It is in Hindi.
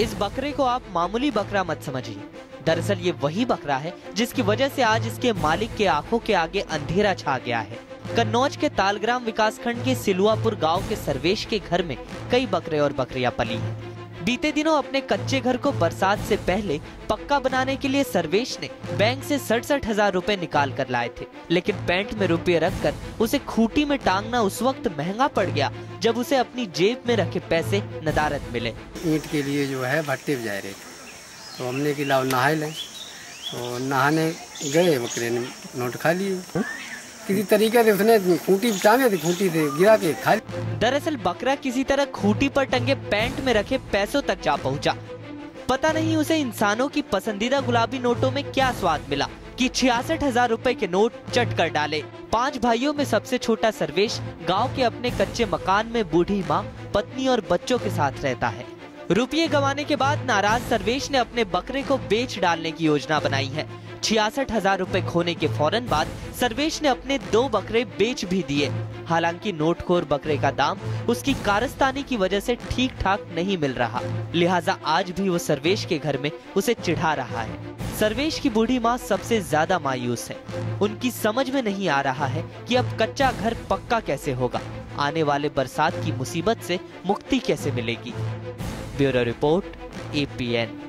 इस बकरे को आप मामूली बकरा मत समझिए दरअसल ये वही बकरा है, जिसकी वजह से आज इसके मालिक के आँखों के आगे अंधेरा छा गया है कन्नौज के तालग्राम विकास खंड के सिलुआपुर गाँव के सर्वेश के घर में कई बकरे और बकरियाँ पली हैं। बीते दिनों अपने कच्चे घर को बरसात से पहले पक्का बनाने के लिए सर्वेश ने बैंक से सड़सठ हज़ार रूपए निकाल कर लाए थे। लेकिन पैंट में रुपये रखकर उसे खूटी में टांगना उस वक्त महँगा पड़ गया, जब उसे अपनी जेब में रखे पैसे नदारत मिले। ईंट के लिए जो है भट्टे जा रहे। थे तो हमने कि लाओ नहा तो नहाने गए, बकरे ने नोट खा लिए। किसी तरीके से उसने खूंटी टांगे थी खूंटी से गिरा के खा दरअसल बकरा किसी तरह खूटी पर टंगे पैंट में रखे पैसों तक जा पहुँचा। पता नहीं उसे इंसानों की पसंदीदा गुलाबी नोटों में क्या स्वाद मिला कि छियासठ हज़ार रूपए के नोट चट कर डाले। पाँच भाइयों में सबसे छोटा सर्वेश गाँव के अपने कच्चे मकान में बूढ़ी माँ, पत्नी और बच्चों के साथ रहता है। रुपये गंवाने के बाद नाराज़ सर्वेश ने अपने बकरे को बेच डालने की योजना बनाई है। छियासठ हज़ार रूपए खोने के फ़ौरन बाद सर्वेश ने अपने दो बकरे बेच भी दिए। हालाँकि नोटखोर बकरे का दाम उसकी कारस्तानी की वजह से ठीक ठाक नहीं मिल रहा। लिहाजा आज भी वो सर्वेश के घर में उसे चिढ़ा रहा है। सर्वेश की बूढ़ी माँ सबसे ज़्यादा मायूस है। उनकी समझ में नहीं आ रहा है कि अब कच्चा घर पक्का कैसे होगा। आने वाले बरसात की मुसीबत से मुक्ति कैसे मिलेगी। Bureau report APN